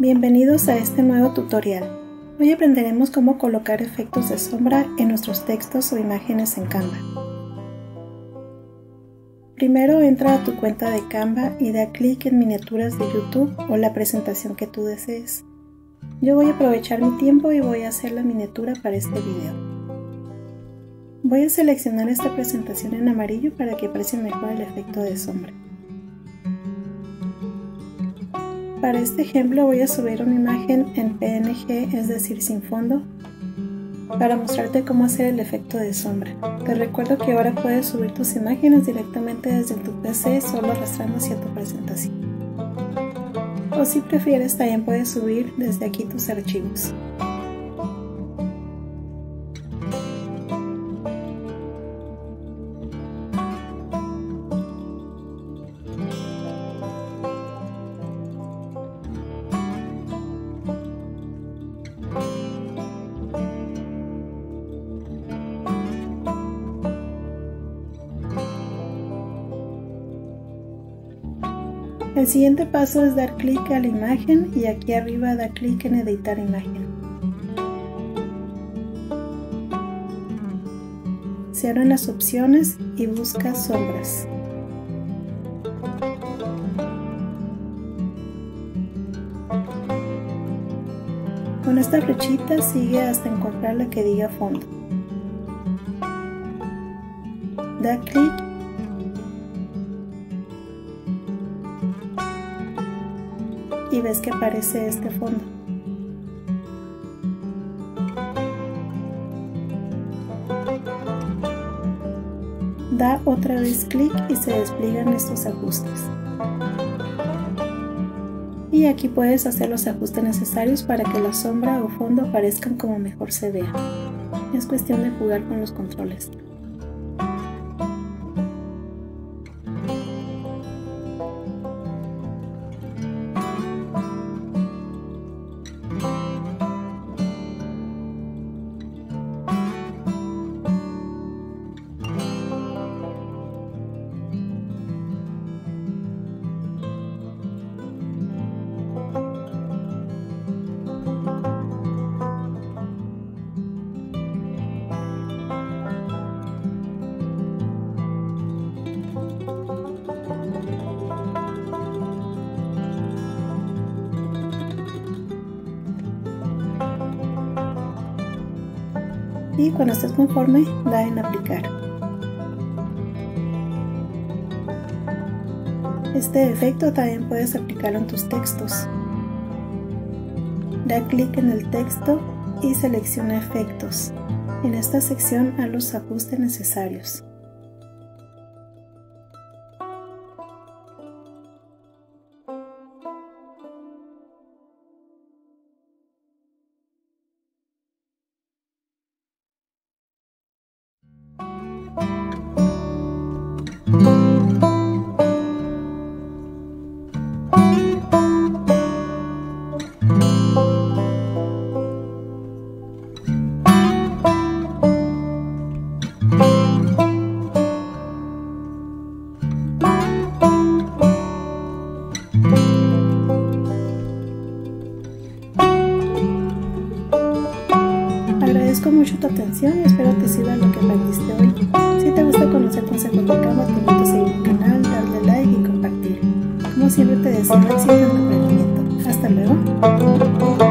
Bienvenidos a este nuevo tutorial. Hoy aprenderemos cómo colocar efectos de sombra en nuestros textos o imágenes en Canva. Primero entra a tu cuenta de Canva y da clic en miniaturas de YouTube o la presentación que tú desees. Yo voy a aprovechar mi tiempo y voy a hacer la miniatura para este video. Voy a seleccionar esta presentación en amarillo para que aprecie mejor el efecto de sombra. Para este ejemplo voy a subir una imagen en PNG, es decir, sin fondo, para mostrarte cómo hacer el efecto de sombra. Te recuerdo que ahora puedes subir tus imágenes directamente desde tu PC solo arrastrando hacia tu presentación. O si prefieres también puedes subir desde aquí tus archivos. El siguiente paso es dar clic a la imagen y aquí arriba da clic en editar imagen. Se abren las opciones y busca sombras. Con esta flechita sigue hasta encontrar la que diga fondo. Da clic y ves que aparece este fondo. Da otra vez clic y se despliegan estos ajustes. Y aquí puedes hacer los ajustes necesarios para que la sombra o fondo aparezcan como mejor se vea. Es cuestión de jugar con los controles. Y cuando estés conforme da en aplicar. Este efecto también puedes aplicarlo en tus textos. Da clic en el texto y selecciona efectos. En esta sección haz los ajustes necesarios. Atención y espero te sirva lo que aprendiste hoy. Si te gusta conocer consejos de cama, te invito a seguir mi canal, darle like y compartir. Como siempre te deseo éxito en tu emprendimiento. Hasta luego.